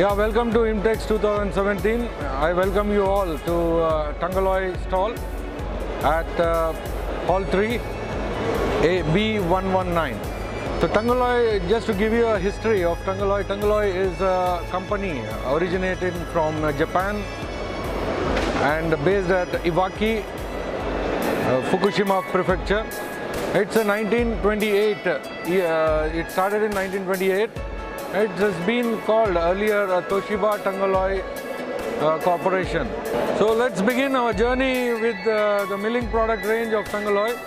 Yeah, welcome to Imtex 2017. I welcome you all to uh, stall at uh, Hall 3, AB119. So Tungaloy, just to give you a history of Tungaloy, Tungaloy is a company originating from Japan and based at Iwaki, uh, Fukushima Prefecture. It's a 1928, uh, it started in 1928 it has been called earlier uh, Toshiba Tungaloy uh, Corporation. So let's begin our journey with uh, the milling product range of Tungaloy.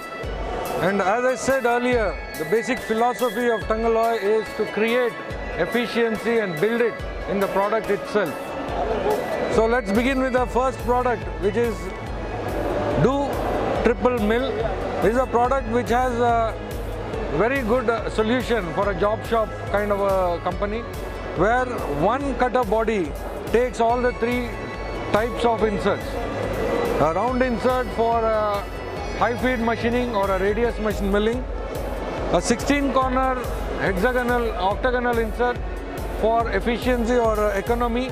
And as I said earlier, the basic philosophy of Tungaloy is to create efficiency and build it in the product itself. So let's begin with the first product which is Do Triple Mill. This is a product which has a very good uh, solution for a job shop kind of a company where one cutter body takes all the three types of inserts. A round insert for uh, high feed machining or a radius machine milling, a 16 corner hexagonal octagonal insert for efficiency or uh, economy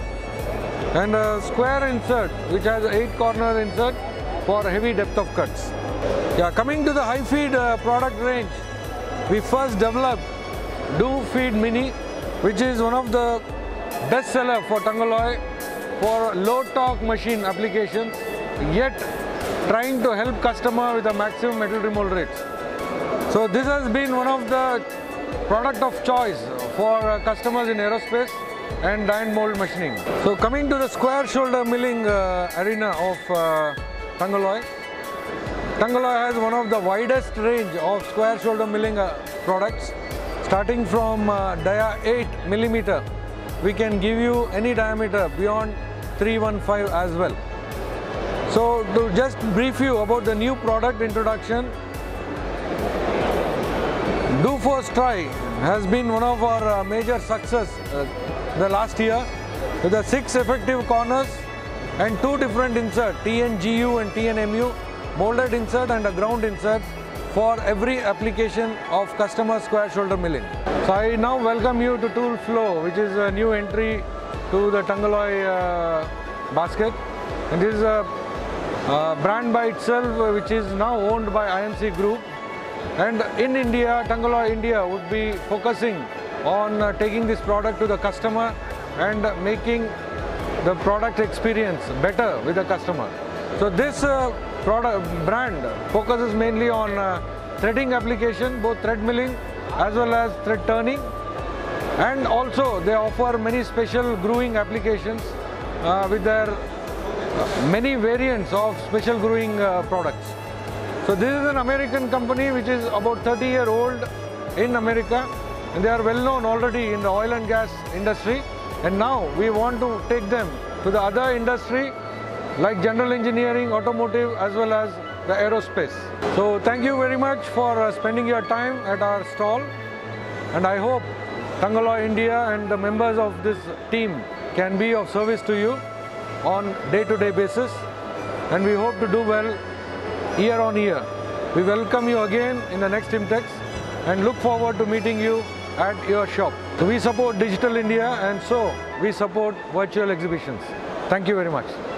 and a square insert which has 8 corner insert for heavy depth of cuts. Yeah, coming to the high feed product range, we first developed DoFeedMini, which is one of the best seller for Tungaloy for low torque machine applications, yet trying to help customer with the maximum metal removal rates. So this has been one of the product of choice for customers in aerospace and die mold machining. So coming to the square shoulder milling uh, arena of uh, Tungaloy, Tungaloy has one of the widest range of square shoulder milling uh, products. Starting from uh, dia 8 millimeter, we can give you any diameter beyond 315 as well. So to just brief you about the new product introduction, DoForce-Tri has been one of our uh, major success uh, the last year with the six effective corners and two different inserts TNGU and TNMU molded insert and a ground insert for every application of customer square shoulder milling. So I now welcome you to Tool Flow which is a new entry to the Tungaloy uh, basket and this is a brand by itself uh, which is now owned by IMC Group and in India, Tungaloy India would be focusing on uh, taking this product to the customer and making the product experience better with the customer. So this uh, product brand focuses mainly on uh, threading application, both thread milling as well as thread turning. And also they offer many special growing applications uh, with their many variants of special growing uh, products. So this is an American company which is about 30 year old in America and they are well known already in the oil and gas industry and now we want to take them to the other industry like general engineering, automotive as well as the aerospace. So thank you very much for uh, spending your time at our stall and I hope Tungaloy India and the members of this team can be of service to you on day-to-day -day basis and we hope to do well year on year. We welcome you again in the next Imtex and look forward to meeting you at your shop. So we support Digital India and so we support virtual exhibitions. Thank you very much.